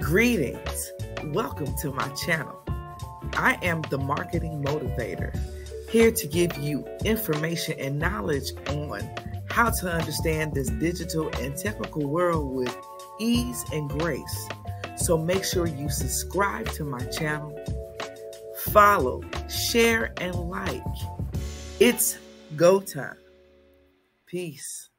Greetings. Welcome to my channel. I am the marketing motivator, here to give you information and knowledge on how to understand this digital and technical world with ease and grace. So make sure you subscribe to my channel, follow, share, and like. It's go time. Peace.